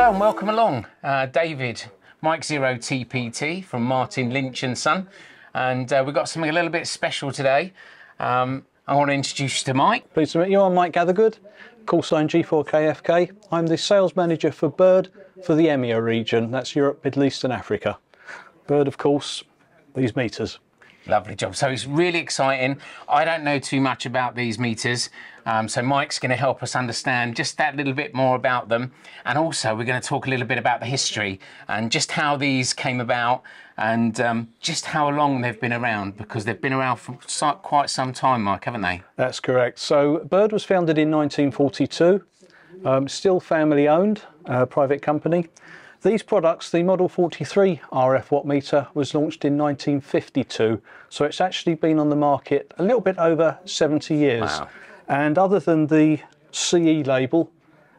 Hello and welcome along. Uh, David, Mike Zero TPT from Martin Lynch and Son. And uh, we've got something a little bit special today. Um, I want to introduce you to Mike. Pleased to meet you. I'm Mike Gathergood, call sign G4KFK. I'm the sales manager for Bird for the EMEA region. That's Europe, Middle East and Africa. Bird, of course, these meters. Lovely job. So it's really exciting. I don't know too much about these meters. Um, so Mike's going to help us understand just that little bit more about them. And also we're going to talk a little bit about the history and just how these came about and um, just how long they've been around because they've been around for so- quite some time, Mike, haven't they? That's correct. So Bird was founded in 1942, um, still family owned, uh, private company. These products, the Model 43 RF watt meter was launched in 1952, so it's actually been on the market a little bit over 70 years. Wow. And other than the CE label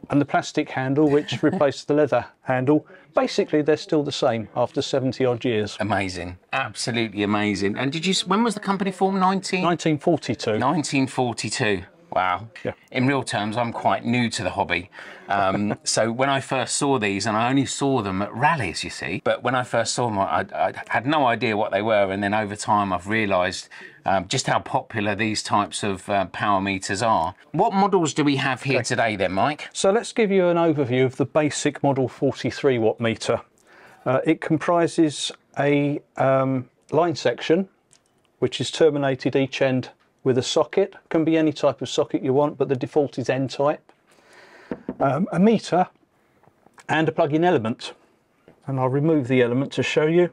and the plastic handle, which replaced the leather handle, basically they're still the same after 70 odd years. Amazing. Absolutely amazing. And did you, when was the company formed? 19? 1942. 1942. Wow. Yeah. In real terms, I'm quite new to the hobby. Um, so when I first saw these, and I only saw them at rallies, you see, but when I first saw them, I, I had no idea what they were. And then over time, I've realised um, just how popular these types of uh, power meters are. What models do we have here today, then, Mike? So let's give you an overview of the basic Model 43 watt meter. Uh, it comprises a um, line section which is terminated each end with a socket. Can be any type of socket you want, but the default is N type. Um, a meter and a plug-in element. And I'll remove the element to show you.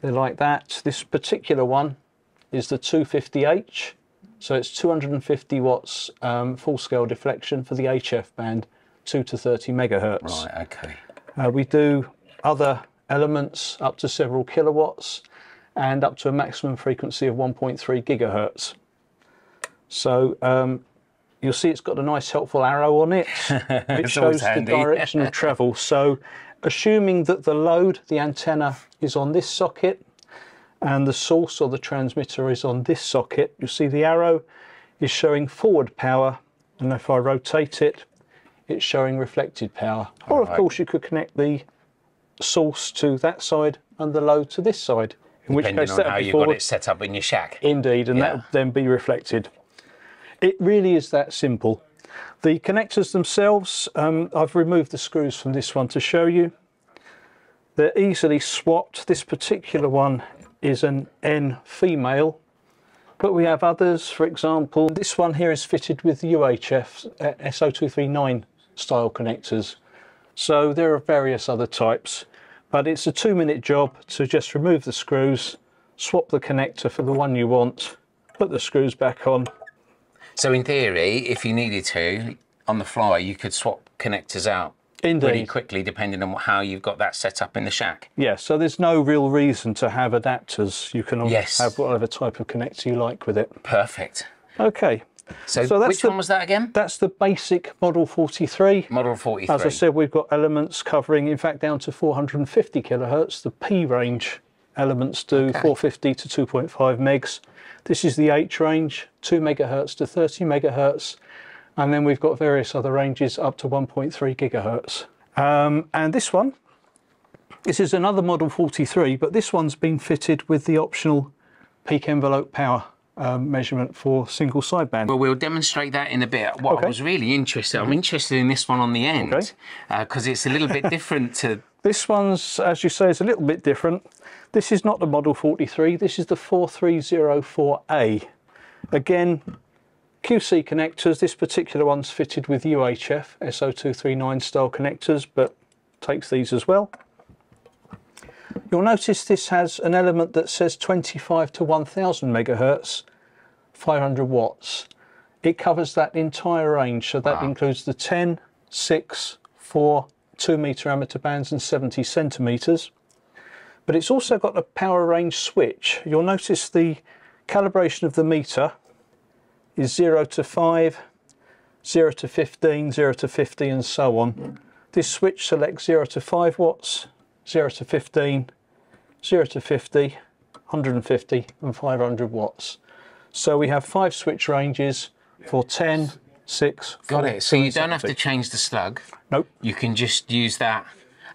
They're like that. This particular one is the 250H. So it's 250 watts um, full scale deflection for the HF band, 2 to 30 megahertz. Right, okay. Uh, we do other elements up to several kilowatts and up to a maximum frequency of 1.3 gigahertz. So um, you'll see it's got a nice helpful arrow on it. It shows the direction of travel. So assuming that the load, the antenna, is on this socket and the source or the transmitter is on this socket, you'll see the arrow is showing forward power and if I rotate it, it's showing reflected power. Or of Alright. course you could connect the source to that side and the load to this side. In which Depending case on that'll how be you've forward. got it set up in your shack. Indeed, and Yeah. that will then be reflected. It really is that simple. The connectors themselves, um, I've removed the screws from this one to show you. They're easily swapped. This particular one is an N female, but we have others. For example, this one here is fitted with UHF uh, SO239 style connectors. So there are various other types, but it's a two minute job to just remove the screws, swap the connector for the one you want, put the screws back on. So in theory, if you needed to, on the fly, you could swap connectors out Indeed. pretty quickly, depending on how you've got that set up in the shack. Yeah, so there's no real reason to have adapters. You can Yes. have whatever type of connector you like with it. Perfect. Okay, So, So that's which the- one was that again? that's the basic Model 43. Model 43. As I said, we've got elements covering, in fact, down to 450 kilohertz. The P range elements do 450 to 2.5 megs. This is the H range, 2 megahertz to 30 megahertz. And then we've got various other ranges up to 1.3 gigahertz. Um, and this one, this is another Model 43, but this one's been fitted with the optional peak envelope power um, measurement for single sideband. Well, we'll demonstrate that in a bit. What I was really interested, I'm interested in this one on the end Okay. because it's a little bit different to. This one's, as you say, is a little bit different. This is not the Model 43, this is the 4304A. Again, QC connectors. This particular one's fitted with UHF SO239 style connectors, but takes these as well. You'll notice this has an element that says 25 to 1000 megahertz, 500 watts. It covers that entire range, so that Wow. includes the 10, 6, 4, 2 meter amateur bands and 70 centimeters. But it's also got a power range switch. You'll notice the calibration of the meter is 0 to 5, 0 to 15, 0 to 50 and so on. Hmm. This switch selects 0 to 5 watts, 0 to 15, 0 to 50, 150 and 500 watts. So we have five switch ranges for 10, six. Got four, it. So you don't have to change the slug. Nope. You can just use that.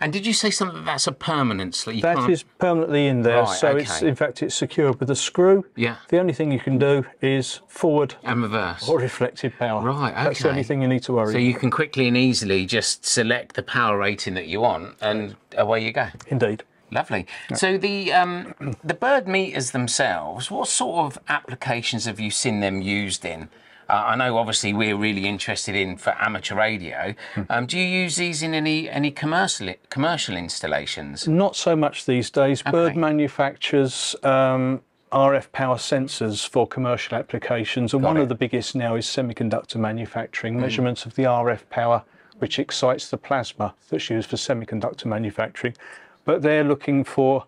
And did you say something that's a permanent slug? You That can't- is permanently in there, Right, so it's in fact it's secured with a screw. Yeah. The only thing you can do is forward and reverse. or reflected power. Right, That's the only thing you need to worry. So you can quickly and easily just select the power rating that you want, and away you go. Indeed. Lovely. So the um, the bird meters themselves, what sort of applications have you seen them used in? Uh, I know, obviously, we're really interested in for amateur radio. Hmm. Um, do you use these in any any commercial commercial installations? Not so much these days. Bird manufactures um, RF power sensors for commercial applications, and one it. Of the biggest now is semiconductor manufacturing, measurements of the RF power which excites the plasma that's used for semiconductor manufacturing. But they're looking for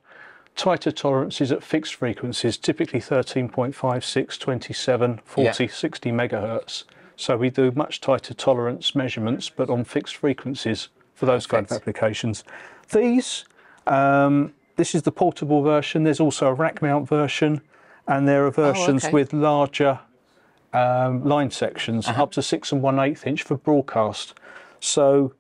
tighter tolerances at fixed frequencies, typically 13.56, 27, 40, Yeah. 60 megahertz. So we do much tighter tolerance measurements, but on fixed frequencies for those kind of applications. These, um, this is the portable version. There's also a rack mount version, and there are versions Oh, okay. with larger um, line sections, Uh-huh. up to six and one eighth inch for broadcast. So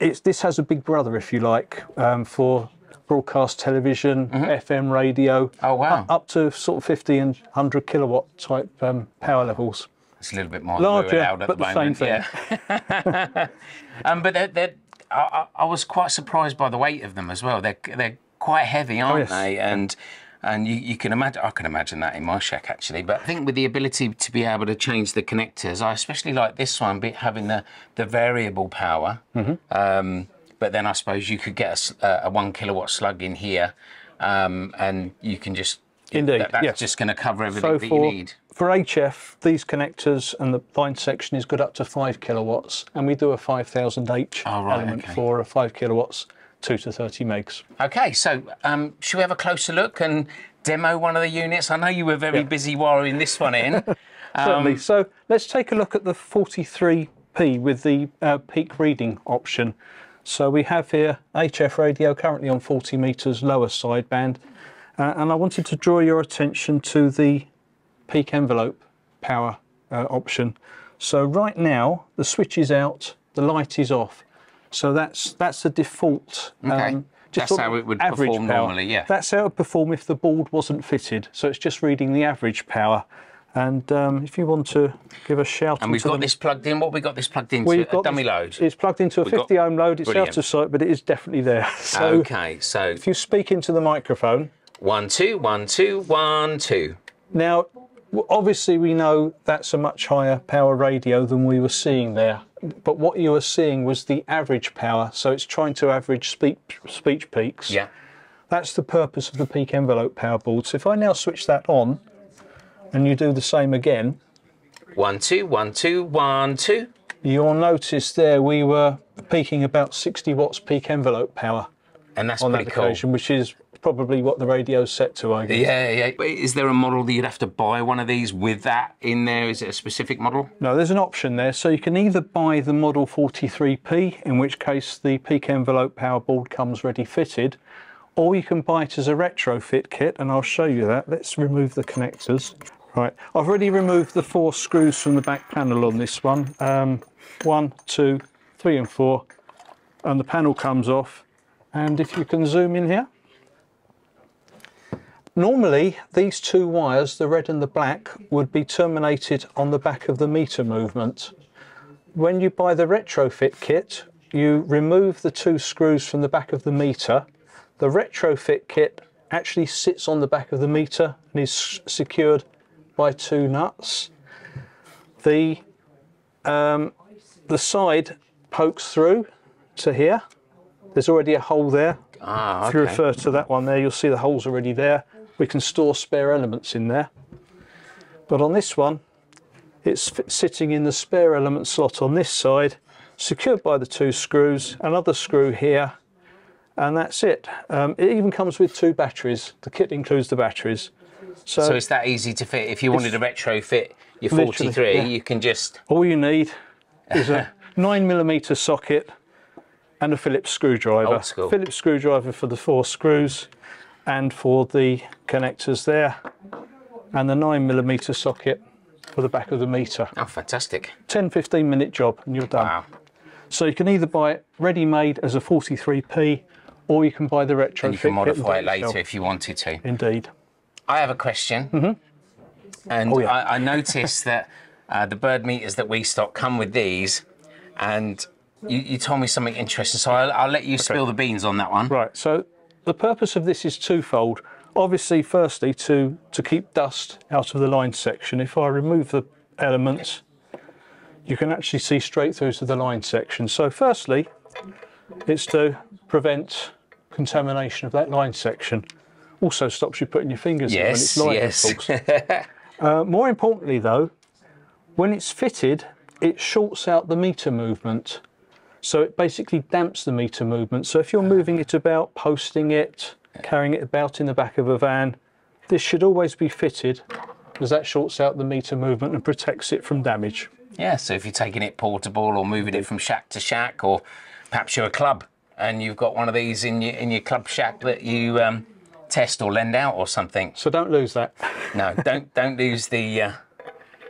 it's, this has a big brother, if you like, um, for broadcast television, FM radio. Mm-hmm. Oh, wow. Up, to sort of 50 and 100 kilowatt type um, power levels. It's a little bit more Larger, at but the, the same moment. Yeah. um, but they're, they're, I, I was quite surprised by the weight of them as well. They're they're quite heavy, aren't Oh, yes. they? And and you, you can imagine. I can imagine that in my shack actually. But I think with the ability to be able to change the connectors, I especially like this one, having the the variable power. Mm-hmm. Um, but then I suppose you could get a one kilowatt slug in here, um, and you can just. Indeed, that- that's yes. just going to cover everything So that for, you need. for HF, these connectors and the line section is good up to 5 kilowatts, and we do a 5000 H Oh, right, element okay. for a 5 kilowatts, 2 to 30 megs. Okay, so um, should we have a closer look and demo one of the units? I know you were very busy wiring this one in. Um, Certainly. so let's take a look at the 43P with the uh, peak reading option. So we have here HF radio currently on 40 meters lower sideband, uh, and I wanted to draw your attention to the peak envelope power uh, option. So right now the switch is out, the light is off. So that's that's the default. um, Okay. That's how it would perform power. normally, yeah. That's how it would perform if the board wasn't fitted. So it's just reading the average power. And um, if you want to give a shout, and we've got the- this plugged in. What have we got this plugged into? We've got a dummy this- load. It's plugged into a We've 50 ohm load. It's Brilliant. out of sight, but it is definitely there. So okay, so if you speak into the microphone, one, two, one, two, one, two. Now, obviously, we know that's a much higher power radio than we were seeing there. But what you were seeing was the average power, so it's trying to average speech, speech peaks. Yeah. That's the purpose of the peak envelope power board. So if I now switch that on, and you do the same again, One, two, one, two, one, two. you'll notice there we were peaking about 60 watts peak envelope power And that's on that pretty cool. which is probably what the radio's set to, I guess. Yeah, yeah. Is there a model that you'd have to buy one of these with that in there? Is it a specific model? No, there's an option there. So you can either buy the Model 43P, in which case the peak envelope power board comes ready fitted, or you can buy it as a retrofit kit, and I'll show you that. Let's remove the connectors. Right, I've already removed the four screws from the back panel on this one. Um, one, two, three and four, and the panel comes off. And if you can zoom in here. Normally, these two wires, the red and the black, would be terminated on the back of the meter movement. When you buy the retrofit kit, you remove the two screws from the back of the meter. The retrofit kit actually sits on the back of the meter and is secured by two nuts. The, um, the side pokes through to here. There's already a hole there. Ah, If you refer to that one there, you'll see the hole's already there. We can store spare elements in there. But on this one, it's sitting in the spare element slot on this side, secured by the two screws, another screw here, and that's it. Um, it even comes with two batteries. The kit includes the batteries. So, So it's that easy to fit. If you wanted to retrofit your Literally, 43, yeah. you can just. all you need is a 9mm socket and a Phillips screwdriver. Old school. Phillips screwdriver for the four screws and for the connectors there, and the 9mm socket for the back of the meter. Oh, fantastic. 10 15 minute job and you're done. Wow. So you can either buy it ready made as a 43p or you can buy the retrofit. And you can modify it later if you wanted to. Indeed. I have a question. And Oh, yeah. I, I noticed that uh, the bird meters that we stock come with these, and you, you told me something interesting. So I'll, I'll let you spill the beans on that one. Right, so the purpose of this is twofold. Obviously, firstly, to, to keep dust out of the line section. If I remove the elements, you can actually see straight through to the line section. So firstly, it's to prevent contamination of that line section. Also stops you putting your fingers in when Yes, it's light, yes. Uh, more importantly, though, when it's fitted, it shorts out the meter movement. So it basically damps the meter movement. So if you're moving it about, posting it, carrying it about in the back of a van, this should always be fitted because that shorts out the meter movement and protects it from damage. Yeah, so if you're taking it portable or moving it from shack to shack, or perhaps you're a club and you've got one of these in your in your club shack that you um, test or lend out or something. So don't lose that. No, don't don't lose the uh,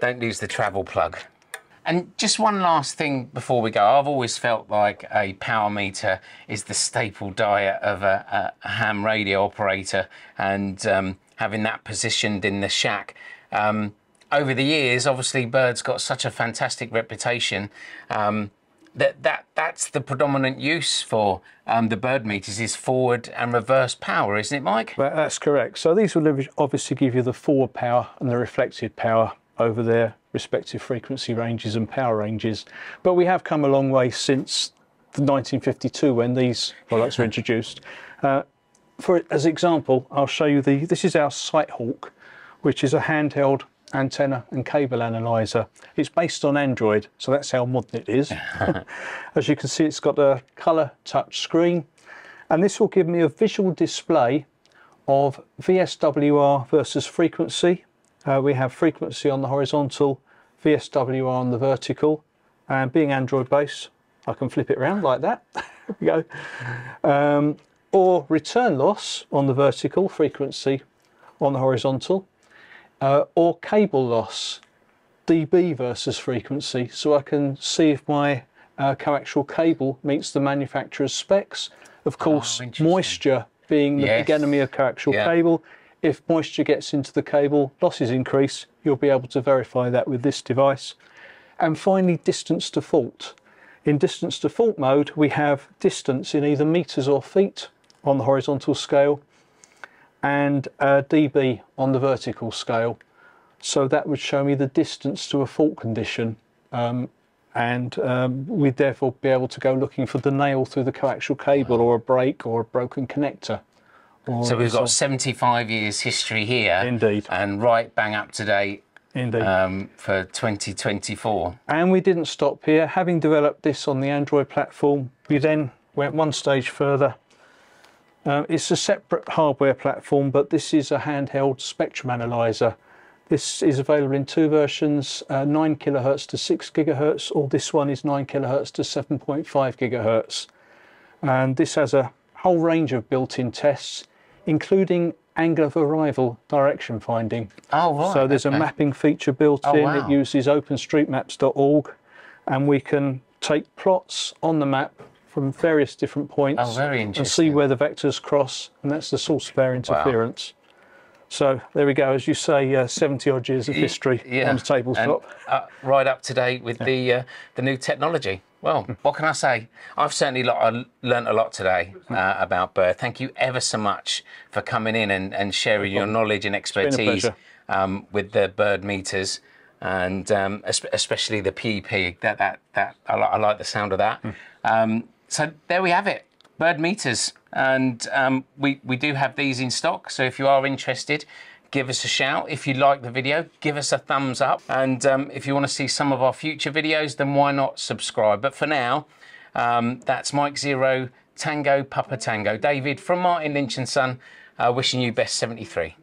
don't lose the travel plug. And just one last thing before we go. I've always felt like a power meter is the staple diet of a, a ham radio operator, and um, having that positioned in the shack. Um, over the years, obviously, Bird's got such a fantastic reputation. Um, that, that that's the predominant use for um, the bird meters is forward and reverse power, isn't it, Mike? But that's correct. So these will obviously give you the forward power and the reflected power over their respective frequency ranges and power ranges. But we have come a long way since 1952 when these products were introduced. Uh, for as example, I'll show you the. This is our SiteHawk, which is a handheld antenna and cable analyzer. It's based on Android, so that's how modern it is. As you can see, it's got a colour touch screen, and this will give me a visual display of VSWR versus frequency. Uh, we have frequency on the horizontal, VSWR on the vertical, and being Android based, I can flip it around like that. there we go. Um, or return loss on the vertical, frequency on the horizontal, uh, or cable loss, dB versus frequency, so I can see if my uh, coaxial cable meets the manufacturer's specs. Of course, interesting. moisture being the Yes. big enemy of coaxial Yeah. cable. If moisture gets into the cable, losses increase. You'll be able to verify that with this device. And finally, distance to fault. In distance to fault mode, we have distance in either meters or feet on the horizontal scale and uh, dB on the vertical scale. So that would show me the distance to a fault condition. Um, and um, we'd therefore be able to go looking for the nail through the coaxial cable or a break or a broken connector. Or So we've got 75 years history here. Indeed. And right bang up to date Indeed. um, for 2024. And we didn't stop here. Having developed this on the Android platform, we then went one stage further. Uh, it's a separate hardware platform, but this is a handheld spectrum analyzer. This is available in two versions, uh, 9 kilohertz to 6 gigahertz, or this one is 9 kilohertz to 7.5 gigahertz. And this has a whole range of built-in tests, including angle of arrival direction finding. Oh, right. So there's okay. a mapping feature built Oh, in. wow. It uses openstreetmaps.org, and we can take plots on the map from various different points Oh, very and see where the vectors cross, and that's the source of our interference. So there we go. As you say, uh, 70 odd years of history Yeah. on the tabletop. And, uh, right up to date with the uh, the new technology. Well, Hmm. what can I say? I've certainly learnt a lot today uh, about bird. Thank you ever so much for coming in and, and sharing your knowledge and expertise um, with the bird meters and um, especially the PEP. That that that I, li- I like the sound of that. Hmm. Um, so there we have it. Bird meters, and um, we we do have these in stock. So if you are interested, give us a shout. If you like the video, give us a thumbs up. And um, if you want to see some of our future videos, then why not subscribe? But for now, um, that's Mike Zero Tango Papa Tango. David from Martin Lynch and Son, uh, wishing you best 73.